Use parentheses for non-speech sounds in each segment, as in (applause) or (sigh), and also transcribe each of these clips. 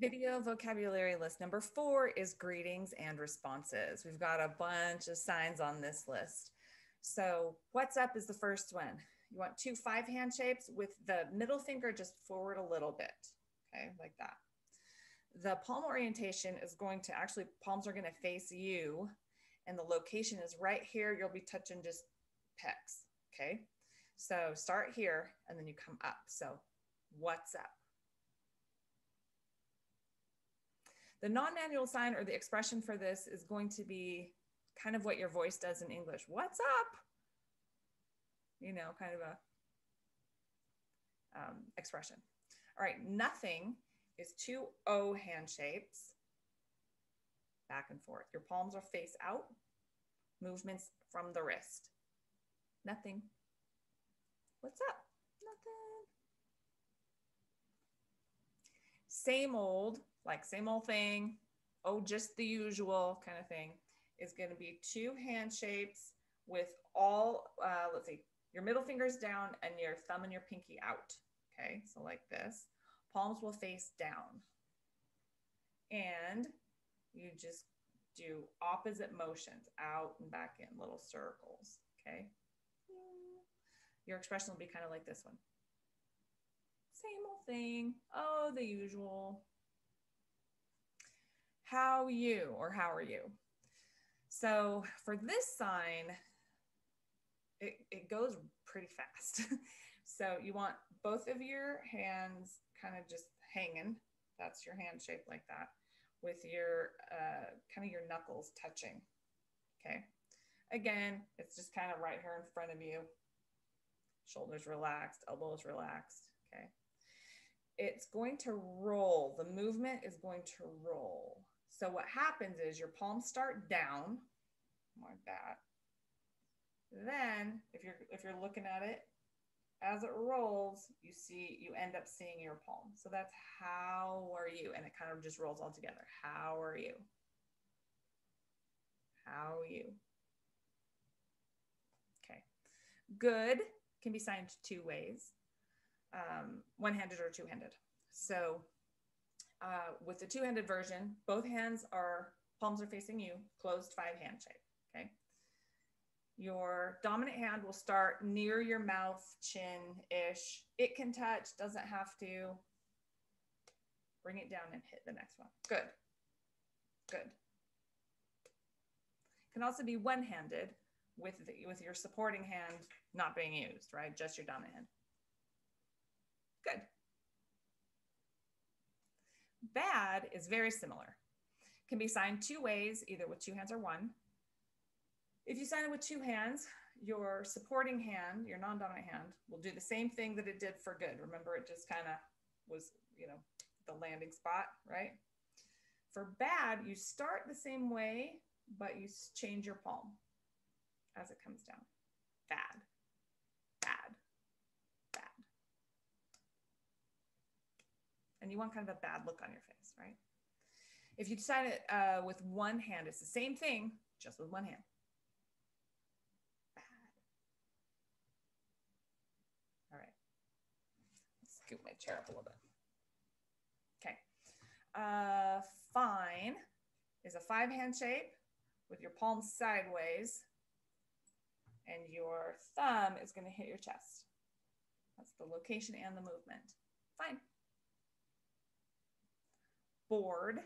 Video vocabulary list number four is greetings and responses. We've got a bunch of signs on this list. So, what's up is the first one. You want two five hand shapes with the middle finger just forward a little bit. Okay, like that. The palm orientation is going to actually, palms are going to face you, and the location is right here. You'll be touching just pecs. Okay, so start here and then you come up. So, what's up? The non-manual sign or the expression for this is going to be kind of what your voice does in English. What's up? You know, kind of a um, expression. All right, nothing is two O hand shapes, back and forth. Your palms are face out, movements from the wrist. Nothing. What's up? Nothing. Same old like same old thing, oh, just the usual kind of thing, is going to be two hand shapes with all, uh, let's see, your middle fingers down and your thumb and your pinky out. Okay, so like this. Palms will face down. And you just do opposite motions, out and back in, little circles. Okay. Your expression will be kind of like this one. Same old thing. Oh, the usual you or how are you? So for this sign, it, it goes pretty fast. (laughs) so you want both of your hands kind of just hanging. That's your hand shape like that with your uh, kind of your knuckles touching. Okay. Again, it's just kind of right here in front of you. Shoulders relaxed, elbows relaxed. Okay. It's going to roll. The movement is going to roll. So what happens is your palms start down like that. Then if you're if you're looking at it as it rolls, you see you end up seeing your palm. So that's how are you? And it kind of just rolls all together. How are you? How are you? Okay. Good can be signed two ways, um, one-handed or two-handed. So uh, with the two-handed version, both hands are, palms are facing you, closed five hand shape, okay? Your dominant hand will start near your mouth, chin-ish. It can touch, doesn't have to. Bring it down and hit the next one. Good, good. Can also be one-handed with, with your supporting hand not being used, right? Just your dominant hand. Good. Bad is very similar. Can be signed two ways, either with two hands or one. If you sign it with two hands, your supporting hand, your non-dominant hand, will do the same thing that it did for good. Remember, it just kind of was, you know, the landing spot, right? For bad, you start the same way, but you change your palm as it comes down. Bad. and you want kind of a bad look on your face, right? If you decide it uh, with one hand, it's the same thing, just with one hand. Bad. All right. Let's scoot my chair up a little bit. Okay. Uh, fine is a five hand shape with your palms sideways and your thumb is going to hit your chest. That's the location and the movement. Fine bored,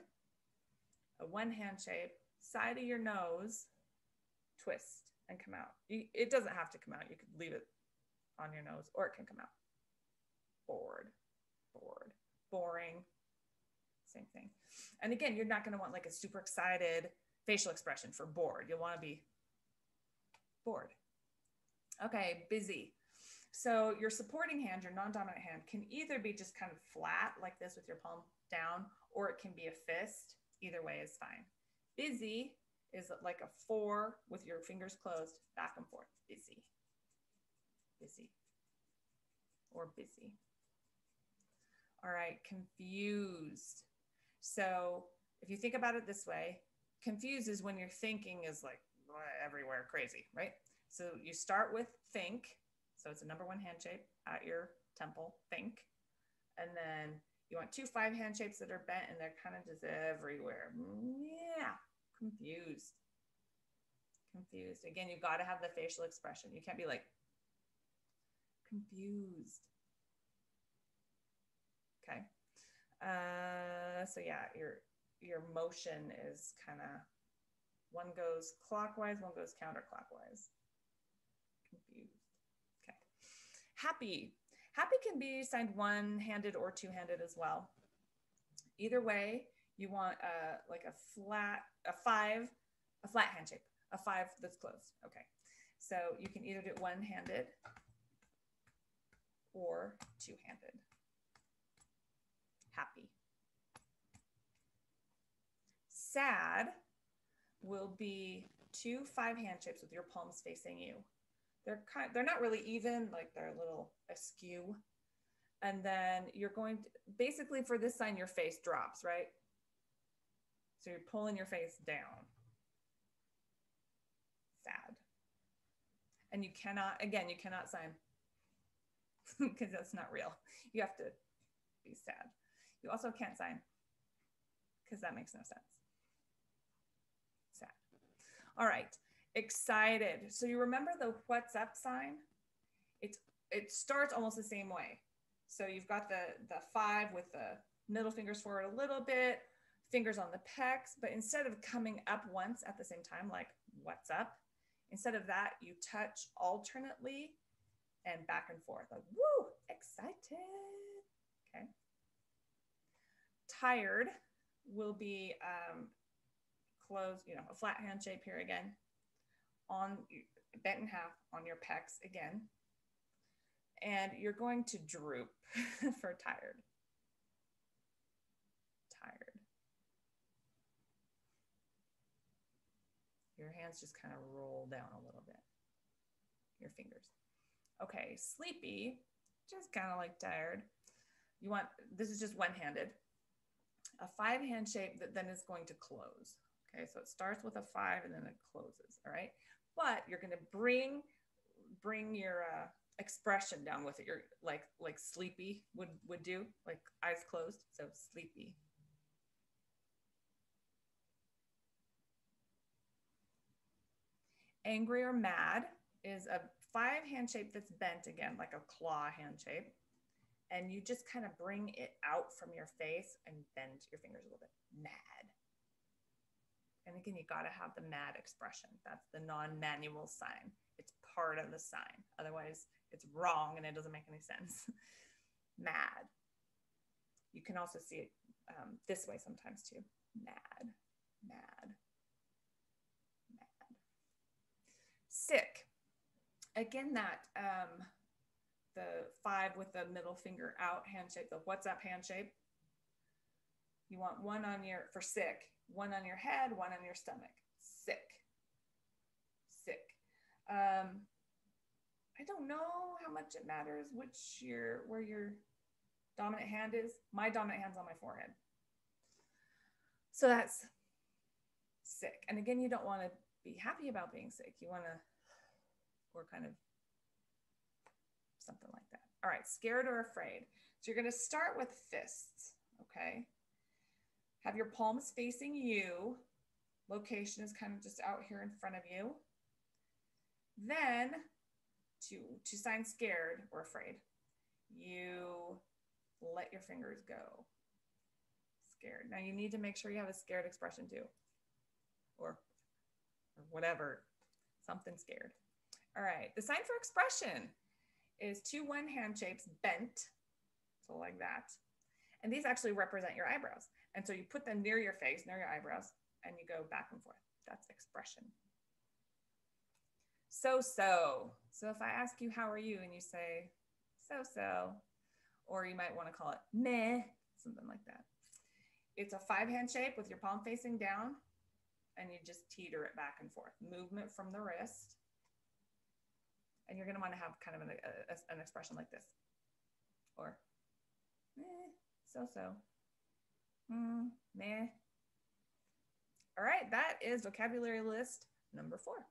a one hand shape, side of your nose, twist and come out. it doesn't have to come out. You could leave it on your nose or it can come out. Bored, bored, boring, same thing. And again, you're not going to want like a super excited facial expression for bored. You'll want to be bored. Okay, busy. So your supporting hand, your non-dominant hand can either be just kind of flat like this with your palm down, or it can be a fist. Either way is fine. Busy is like a four with your fingers closed, back and forth. Busy, busy, or busy. All right, confused. So if you think about it this way, confused is when your thinking is like everywhere crazy, right? So you start with think. So it's a number one hand shape at your temple, think. And then You want two five hand shapes that are bent and they're kind of just everywhere. Yeah, confused. Confused. Again, you've got to have the facial expression. You can't be like confused. Okay. Uh, so yeah, your your motion is kind of one goes clockwise, one goes counterclockwise. Confused. Okay. Happy. Happy can be signed one-handed or two-handed as well. Either way, you want a like a flat, a five, a flat hand shape, a five that's closed. Okay. So you can either do it one-handed or two-handed. Happy. Sad will be two five hand shapes with your palms facing you. They're kind they're not really even, like they're a little askew. And then you're going to basically for this sign, your face drops, right? So you're pulling your face down. Sad. And you cannot, again, you cannot sign (laughs) because that's not real. You have to be sad. You also can't sign because that makes no sense. Sad. All right, excited. So you remember the what's up sign? It's it starts almost the same way. So you've got the the five with the middle fingers forward a little bit, fingers on the pecs, but instead of coming up once at the same time, like what's up, instead of that, you touch alternately and back and forth. Like, woo, excited. Okay. Tired will be um, close, you know, a flat hand shape here again, on bent in half on your pecs again. And you're going to droop (laughs) for tired. Tired. Your hands just kind of roll down a little bit. Your fingers. Okay, sleepy, just kind of like tired. You want, this is just one handed. A five hand shape that then is going to close. Okay, so it starts with a five and then it closes. All right, but you're going to bring bring your uh, expression down with it. You're like like sleepy would would do, like eyes closed. So sleepy. Angry or mad is a five hand shape that's bent again, like a claw hand shape. And you just kind of bring it out from your face and bend your fingers a little bit. Mad. And again, you got to have the mad expression. That's the non manual sign. It's part of the sign. Otherwise, it's wrong and it doesn't make any sense. (laughs) mad. You can also see it um, this way sometimes too. Mad, mad, mad. Sick. Again, that um, the five with the middle finger out handshape, the what's up handshape. You want one on your, for sick, one on your head, one on your stomach. Sick. Sick. Um, I don't know how much it matters which your where your dominant hand is. My dominant hand's on my forehead. So that's sick. And again, you don't want to be happy about being sick. You want to, or kind of something like that. All right, scared or afraid. So you're going to start with fists, okay? Have your palms facing you. Location is kind of just out here in front of you. Then to, to sign scared or afraid, you let your fingers go. Scared. Now you need to make sure you have a scared expression too. Or, or whatever, something scared. All right, the sign for expression is two one hand shapes bent, so like that. And these actually represent your eyebrows. And so you put them near your face, near your eyebrows, and you go back and forth. That's expression. So, so. So if I ask you, how are you? And you say, so, so. Or you might want to call it meh, something like that. It's a five hand shape with your palm facing down, and you just teeter it back and forth. Movement from the wrist. And you're going to want to have kind of an, a, an expression like this. Or, eh, so, so. Mm, meh. All right, that is vocabulary list number four.